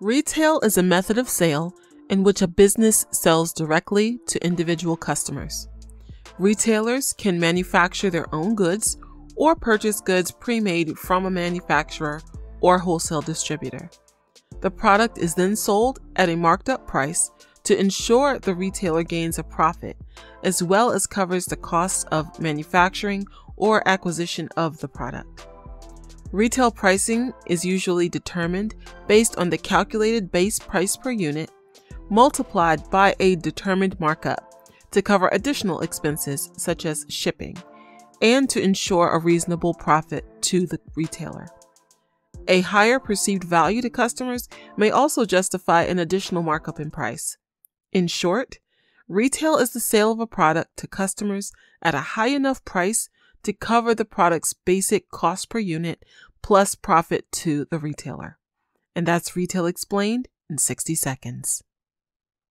Retail is a method of sale in which a business sells directly to individual customers. Retailers can manufacture their own goods or purchase goods pre made from a manufacturer or wholesale distributor. The product is then sold at a marked up price to ensure the retailer gains a profit, as well as covers the costs of manufacturing or acquisition of the product. Retail pricing is usually determined based on the calculated base price per unit multiplied by a determined markup to cover additional expenses such as shipping and to ensure a reasonable profit to the retailer. A higher perceived value to customers may also justify an additional markup in price. In short, retail is the sale of a product to customers at a high enough price to cover the product's basic cost per unit plus profit to the retailer. And that's Retail Explained in 60 seconds.